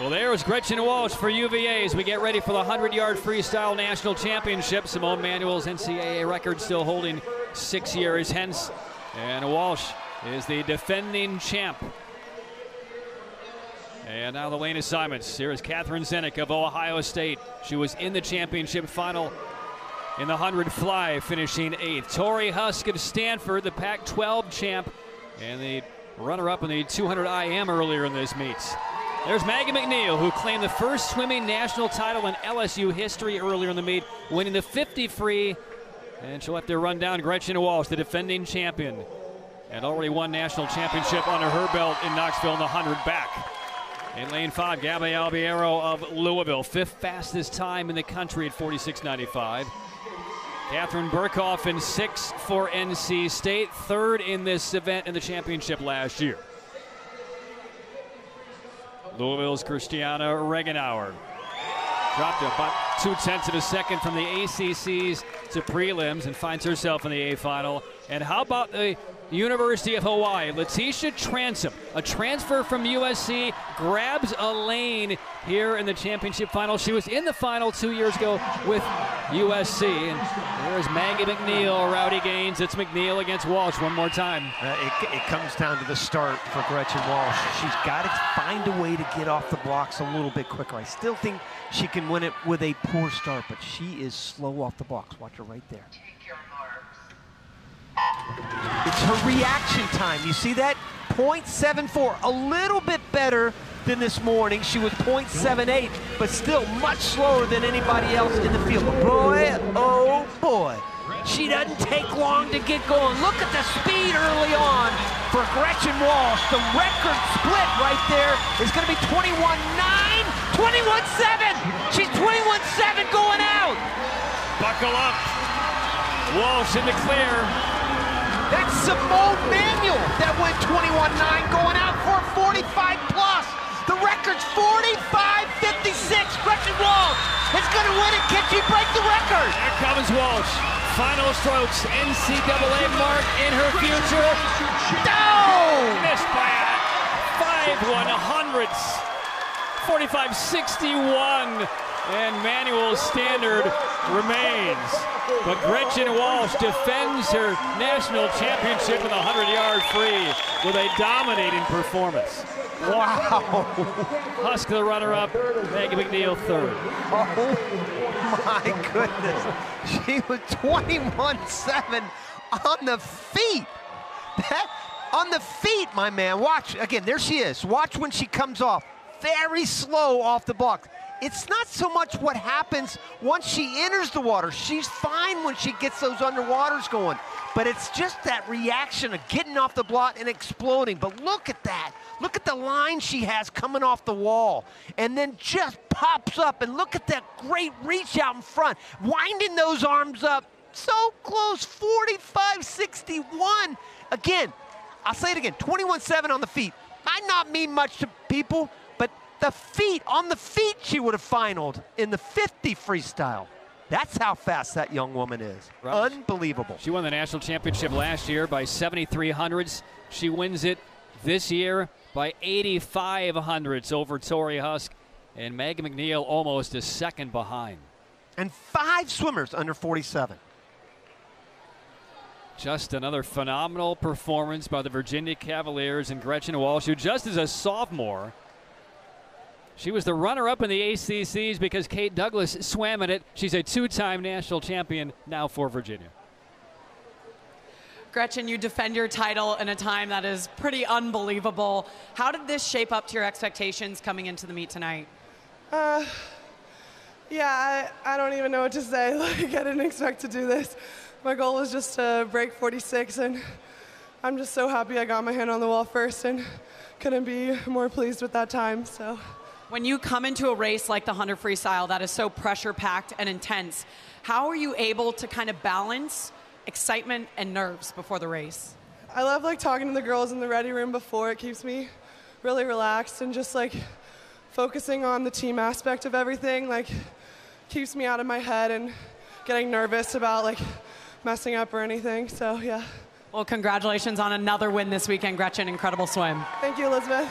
Well, there's Gretchen Walsh for UVA as we get ready for the 100 yard freestyle national championship. Simone Manuel's NCAA record still holding six years hence. And Walsh is the defending champ. And now the lane assignments. Here is Catherine Zenick of Ohio State. She was in the championship final in the 100 fly, finishing eighth. Tori Husk of Stanford, the Pac 12 champ, and the runner up in the 200 IM earlier in this meet. There's Maggie MacNeil, who claimed the first swimming national title in LSU history earlier in the meet, winning the 50 free. And she'll have to run down Gretchen Walsh, the defending champion, and already won national championship under her belt in Knoxville in the 100 back. In lane five, Gabi Albiero of Louisville, fifth fastest time in the country at 46.95. Katharine Berkoff in sixth for NC State, third in this event in the championship last year. Louisville's Christiana Regenauer dropped about two tenths of a second from the ACCs to prelims and finds herself in the A final. And how about the University of Hawaii? Leticia Transom, a transfer from USC, grabs a lane here in the championship final. She was in the final two years ago with USC. And there's Maggie MacNeil, Rowdy Gaines. It's MacNeil against Walsh one more time. Uh, it, it, comes down to the start for Gretchen Walsh. She's got to find a way to get off the blocks a little bit quicker. I still think she can win it with a poor start, but she is slow off the blocks. Watch her right there. It's her reaction time. You see that? 0.74, a little bit better than this morning. She was 0.78, but still much slower than anybody else in the field. Boy, oh boy. She doesn't take long to get going. Look at the speed early on for Gretchen Walsh. The record split right there is going to be 21-9, 21-7. She's 21-7 going out. Buckle up. Walsh in the clear. Simone Manuel that went 21-9 going out for 45 plus. The record's 45-56. Gretchen Walsh is going to win it. Can she break the record? Here comes Walsh. Final strokes. NCAA mark in her future. No! Missed by a five one hundredths. 45-61. And Manuel's standard remains. But Gretchen Walsh defends her national championship in the 100-yard free with a dominating performance. Wow. Husk the runner-up, Maggie MacNeil third. Oh my goodness. She was 21-7 on the feet. That, on the feet, my man. Watch, again, there she is. Watch when she comes off. Very slow off the block it's not so much what happens once she enters the water. She's fine when she gets those underwaters going. But it's just that reaction of getting off the block and exploding. But look at that. Look at the line she has coming off the wall. And then just pops up. And look at that great reach out in front. Winding those arms up so close, 45 61. Again, I'll say it again 21 7 on the feet. Might not mean much to people, the feet, on the feet, she would have finaled in the 50 freestyle. That's how fast that young woman is. Right. Unbelievable. She won the national championship last year by 73 hundredths. She wins it this year by 85 hundredths over Tori Husk. And Maggie MacNeil almost a second behind. And five swimmers under 47. Just another phenomenal performance by the Virginia Cavaliers and Gretchen Walsh, who just as a sophomore – she was the runner up in the ACCs because Kate Douglass swam in it. She's a two time national champion now for Virginia. Gretchen, you defend your title in a time that is pretty unbelievable. How did this shape up to your expectations coming into the meet tonight? Uh, yeah, I, I don't even know what to say. Like, I didn't expect to do this. My goal was just to break 46, and I'm just so happy I got my hand on the wall first and couldn't be more pleased with that time. So. When you come into a race like the 100 freestyle that is so pressure packed and intense, how are you able to kind of balance excitement and nerves before the race? I love like talking to the girls in the ready room before. It keeps me really relaxed and just like focusing on the team aspect of everything like keeps me out of my head and getting nervous about like messing up or anything. So, yeah. Well, congratulations on another win this weekend, Gretchen. Incredible swim. Thank you, Elizabeth.